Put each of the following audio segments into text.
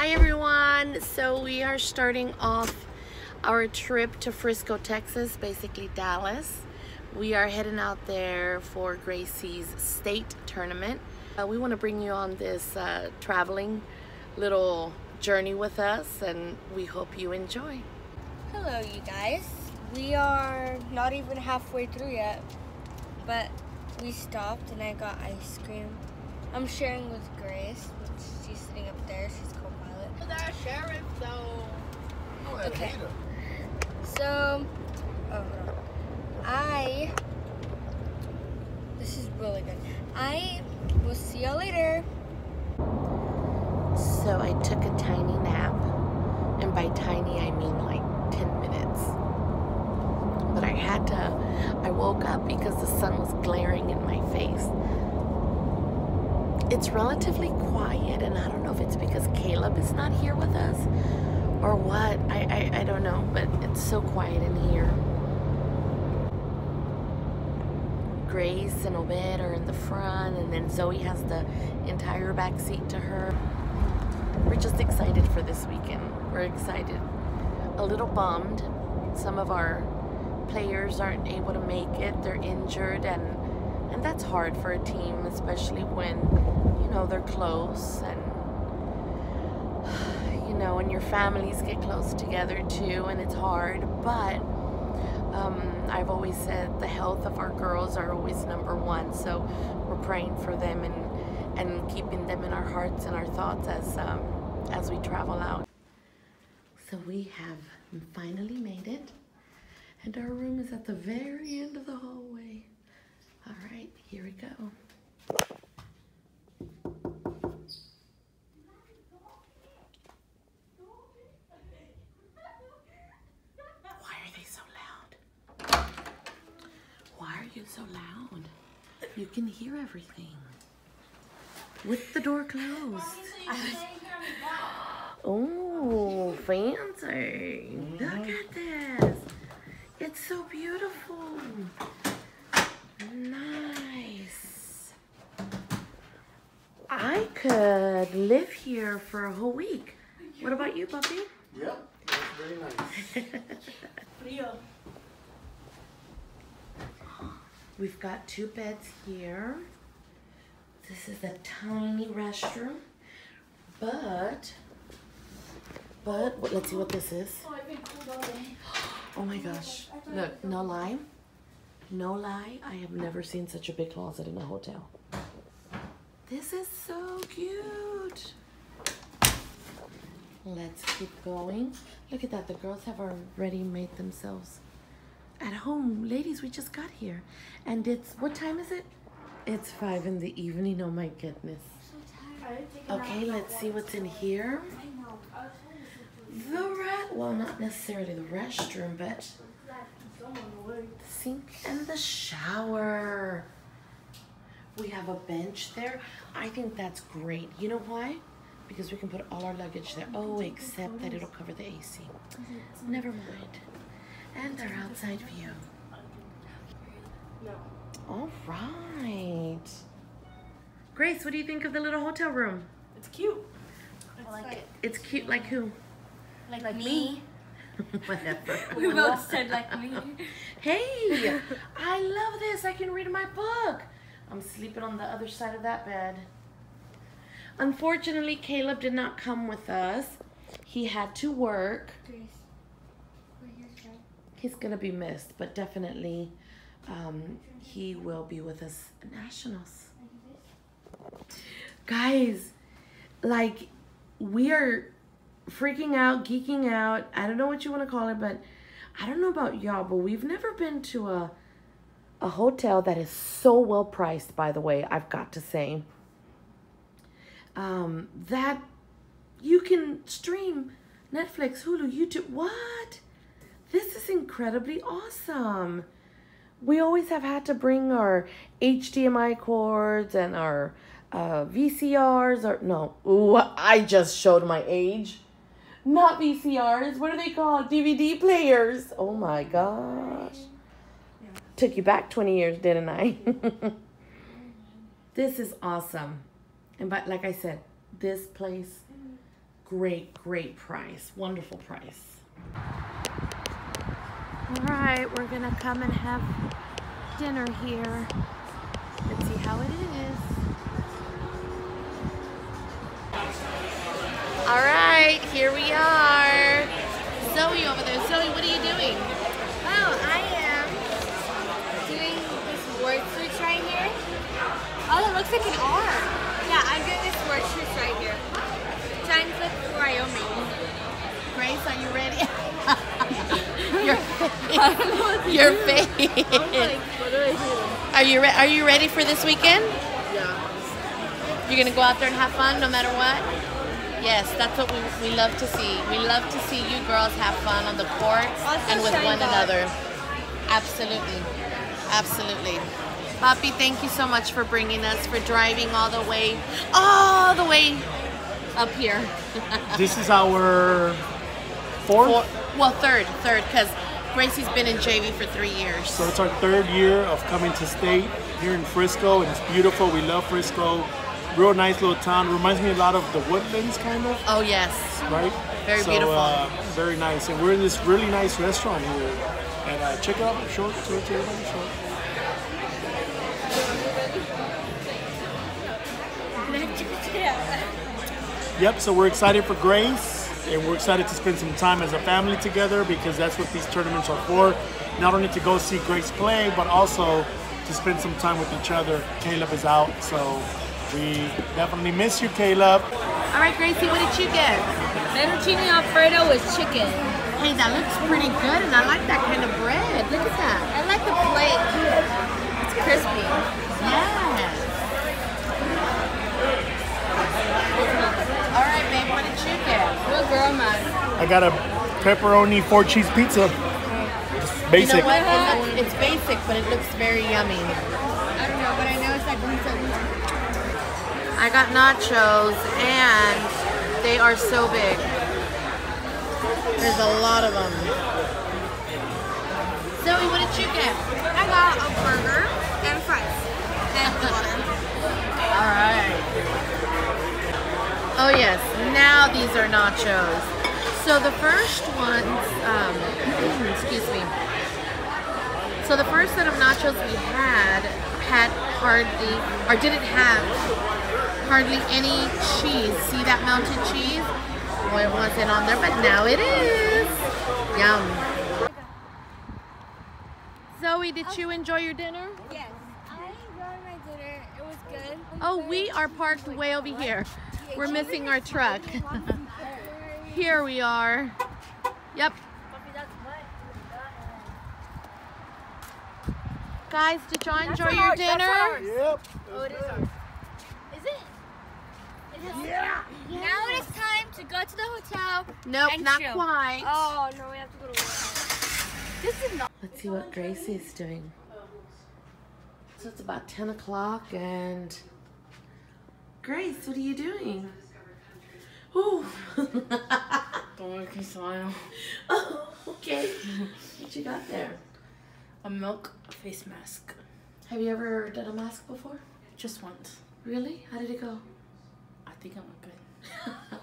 Hi everyone. So we are starting off our trip to Frisco, Texas, basically Dallas. We are heading out there for Gracie's state tournament. Uh, we want to bring you on this uh, traveling little journey with us and we hope you enjoy. Hello, you guys. We are not even halfway through yet, but we stopped and I got ice cream. I'm sharing with Grace. She's sitting up there. She's co-pilot. That sheriff though. Okay. So, oh. I. This is really good. I will see y'all later. So I took a tiny nap, and by tiny I mean like 10 minutes. But I had to, I woke up because the sun was glaring in my face. It's relatively quiet, and I don't know if it's because Caleb is not here with us or what. I, I, I don't know, but it's so quiet in here. Grace and Obed are in the front, and then Zoe has the entire back seat to her. We're just excited for this weekend. We're excited. A little bummed. Some of our players aren't able to make it. They're injured, and and that's hard for a team, especially when you know they're close and and your families get close together too, and it's hard. But um, I've always said the health of our girls are always number one. So we're praying for them and and keeping them in our hearts and our thoughts as um, as we travel out. So we have finally made it, and our room is at the very end of the hallway. All right, here we go. Why are they so loud? Why so loud? You can hear everything. With the door closed. Oh, fancy. Look at this. It's so beautiful. Nice. I could live here for a whole week. What about you, puppy? Yep, that's very nice. We've got two beds here. This is a tiny restroom, but, but, let's see what this is. Oh, oh my gosh. Look, no lie. No lie, I have never seen such a big closet in a hotel. This is so cute. Let's keep going. Look at that, the girls have already made themselves at home. Ladies, we just got here. And it's, what time is it? It's five in the evening, oh my goodness. Okay, let's see what's in here. The rat, well, not necessarily the restroom, but the sink and the shower. We have a bench there. I think that's great. You know why? Because we can put all our luggage there. Oh, except that it'll cover the AC. Never mind. And our outside view. All right. Grace, what do you think of the little hotel room? It's cute. I like it. It's cute like who? Like, like me. Whatever. We both said like me. Hey, I love this. I can read my book. I'm sleeping on the other side of that bed. Unfortunately, Caleb did not come with us. He had to work. Grace. He's going to be missed, but definitely um, he will be with us Nationals. Guys, like, we are freaking out, geeking out. I don't know what you want to call it, but I don't know about y'all, but we've never been to a a hotel that is so well priced, by the way, I've got to say. Um, that you can stream Netflix, Hulu, YouTube. What? This is incredibly awesome. We always have had to bring our HDMI cords and our uh, VCRs or no, ooh, I just showed my age. Not VCRs. What are they called? DVD players. Oh my gosh. Took you back 20 years, didn't I? this is awesome. And but like I said, this place great, great price. Wonderful price. All right, we're gonna come and have dinner here. Let's see how it is. All right, here we are. Zoe over there. Zoe, what are you doing? Oh, I am doing this word search right here. Oh, it looks like an R. Yeah, I'm doing this word search Your face. what do I do? Are you re- Are you ready for this weekend? Yeah. You're gonna go out there and have fun no matter what? Yes, that's what we, we love to see. We love to see you girls have fun on the court Also and with one dog. another. Absolutely. Absolutely. Papi, thank you so much for bringing us, for driving all the way, all the way up here. This is our fourth. Four, well, third, third, because Gracie's been in JV for three years. So it's our third year of coming to state here in Frisco, and it's beautiful. We love Frisco. Real nice little town. Reminds me a lot of the Woodlands, kind of, Oh, yes. right? Very so, beautiful. Uh, very nice. And we're in this really nice restaurant here. And uh, check it out. Short, short, short, short. Yep, so we're excited for Grace, and we're excited to spend some time as a family together because that's what these tournaments are for. Not only to go see Grace play, but also to spend some time with each other. Caleb is out, so we definitely miss you, Caleb. All right, Gracie, what did you get? Fettuccine Alfredo with chicken. Hey, that looks pretty good, and I like that kind of bread. Look at that. I like the plate. It's crispy. Yes. Get? Real girl man. I got a pepperoni four cheese pizza. It's You basic. know what? It it's basic, but it looks very yummy. I don't know, but I know it's like I got nachos, and they are so big. There's a lot of them. Zoe, what did you get? I got a burger and fries and water. All right. Oh yes, now these are nachos. So the first ones, um, excuse me. So the first set of nachos we had had hardly, or didn't have hardly any cheese. See that melted cheese? Well, it wasn't on there, but now it is. Yum. Zoe, did you enjoy your dinner? Yes, I enjoyed my dinner. It was good. Oh, we are parked way over here. We're missing our truck. Here we are. Yep. Guys, did y'all enjoy your dinner? Yep. Oh, it is ours. Is it? Yeah. Now it is time to go to the hotel. Nope, and not chill. quite. Oh no, we have to go to work. This is not. Let's see what Gracie is doing. So it's about 10 o'clock and... Grace, what are you doing? Ooh. Don't make me smile. oh, okay. What you got there? A milk face mask. Have you ever done a mask before? Just once. Really? How did it go? I think I'm good.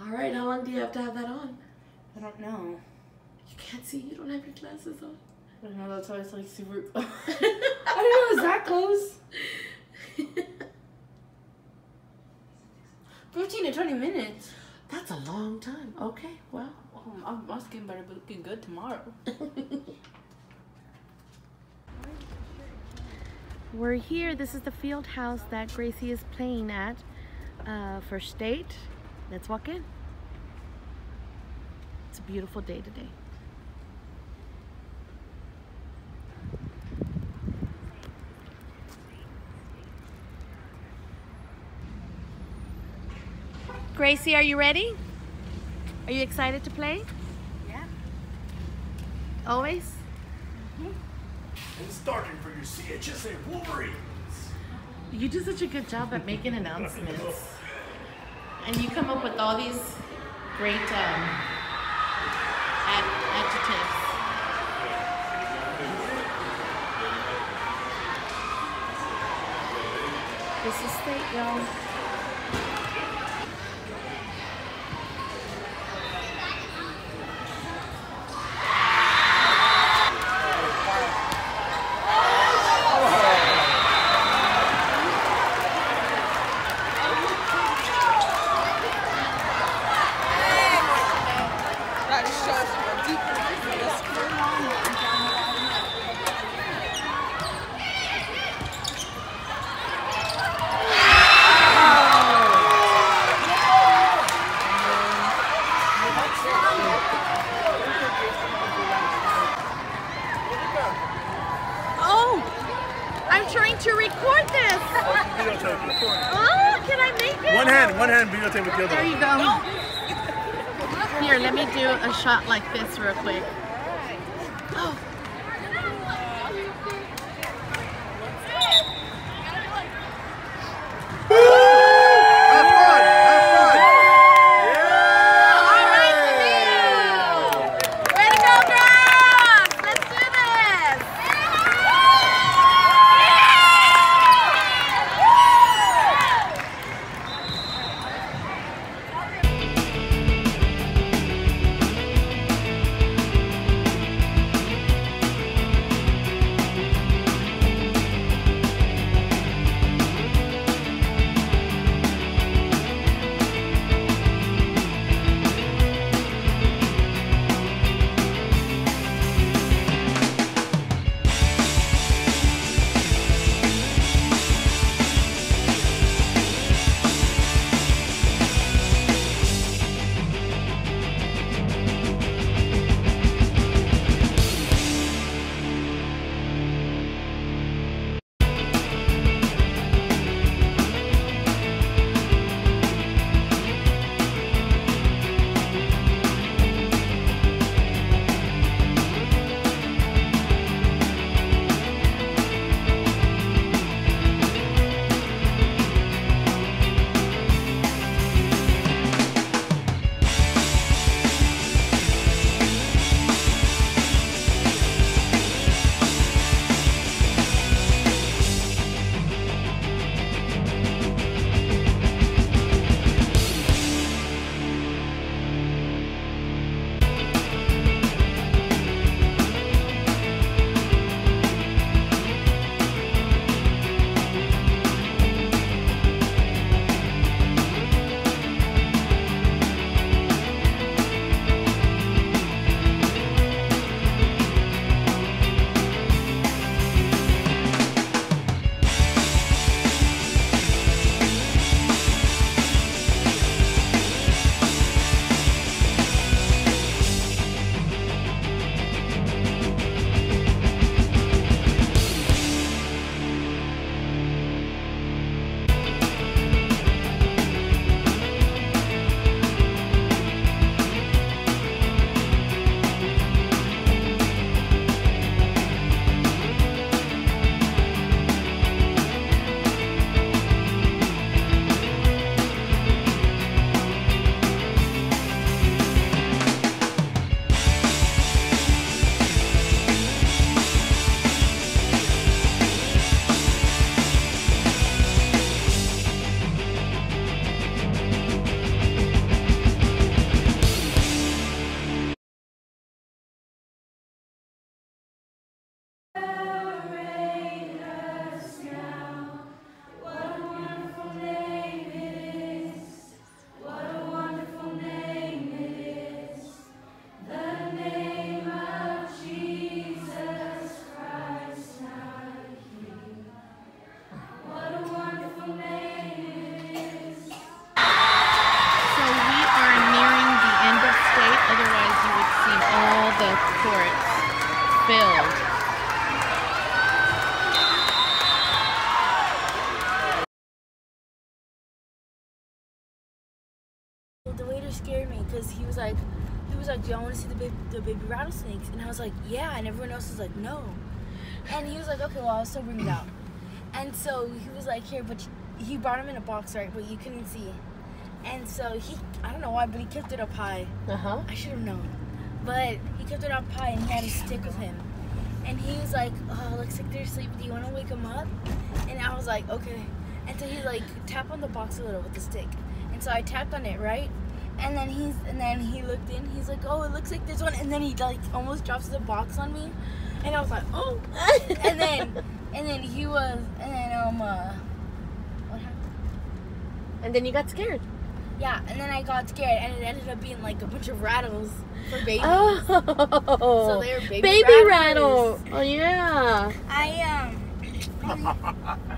All right, how long do you have to have that on? I don't know. You can't see, you don't have your glasses on. I know that's why it's like super. I didn't know it was that close. 15 to 20 minutes. That's a long time. Okay, well. My, my skin better be looking good tomorrow. We're here. This is the field house that Gracie is playing at uh, for state. Let's walk in. It's a beautiful day today. Gracie, are you ready? Are you excited to play? Yeah. Always? And starting for your CHSA Wolverines. You do such a good job at making announcements. And you come up with all these great um, ad- adjectives. This is state, y'all. There you go. Here, let me do a shot like this real quick. The waiter scared me because he was like, he was like, "Do y'all want to see the baby, the baby rattlesnakes?" And I was like, "Yeah," and everyone else was like, "No." And he was like, "Okay, well, I'll still bring it out." And so he was like, "Here," but he brought him in a box, right? But you couldn't see. And so he, I don't know why, but he kept it up high. Uh huh. I should have known. But he kept it up high and he had a stick with him. And he was like, Oh, looks like they're asleep. Do you want to wake them up? And I was like, Okay. And so he like tap on the box a little with the stick. And so I tapped on it, right? And then he's and then he looked in. He's like, Oh, it looks like this one. And then he like almost drops the box on me. And I was like, Oh. and then and then he was and then um uh, what happened? And then you got scared. Yeah, and then I got scared, and it ended up being like a bunch of rattles for babies. Oh. So they were baby rattle. rattlers. Oh yeah. I um.